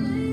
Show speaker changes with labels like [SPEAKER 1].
[SPEAKER 1] Amen.